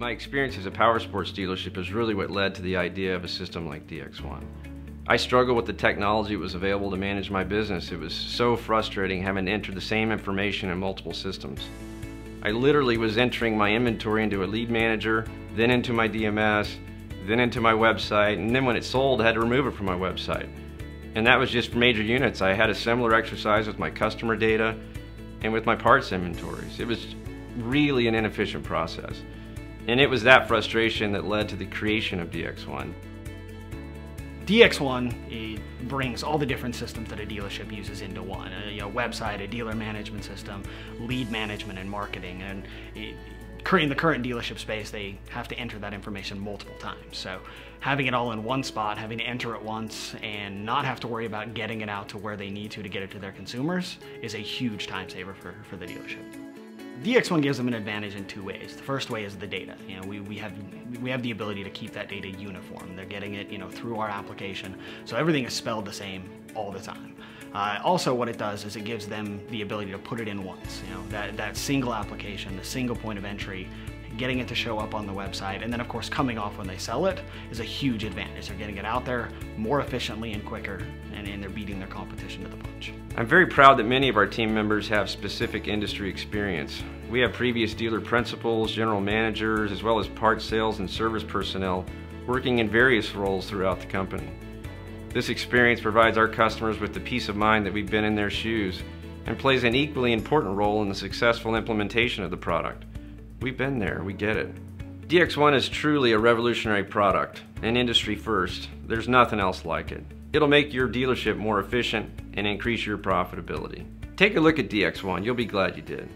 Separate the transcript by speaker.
Speaker 1: My experience as a power sports dealership is really what led to the idea of a system like DX1. I struggled with the technology that was available to manage my business. It was so frustrating having to enter the same information in multiple systems. I literally was entering my inventory into a lead manager, then into my DMS, then into my website, and then when it sold, I had to remove it from my website. And that was just for major units. I had a similar exercise with my customer data and with my parts inventories. It was really an inefficient process. And it was that frustration that led to the creation of DX1.
Speaker 2: DX1 brings all the different systems that a dealership uses into one. A you know, website, a dealer management system, lead management and marketing. And it, in the current dealership space, they have to enter that information multiple times. So having it all in one spot, having to enter it once, and not have to worry about getting it out to where they need to to get it to their consumers is a huge time saver for, for the dealership. DX1 gives them an advantage in two ways. The first way is the data. You know, we, we have we have the ability to keep that data uniform. They're getting it, you know, through our application, so everything is spelled the same all the time. Uh, also, what it does is it gives them the ability to put it in once. You know, that that single application, the single point of entry, getting it to show up on the website, and then of course coming off when they sell it is a huge advantage. They're getting it out there more efficiently and quicker, and, and they're beating their competition to the punch.
Speaker 1: I'm very proud that many of our team members have specific industry experience. We have previous dealer principals, general managers, as well as parts sales and service personnel working in various roles throughout the company. This experience provides our customers with the peace of mind that we've been in their shoes and plays an equally important role in the successful implementation of the product. We've been there, we get it. DX1 is truly a revolutionary product, an industry first. There's nothing else like it. It'll make your dealership more efficient and increase your profitability. Take a look at DX1, you'll be glad you did.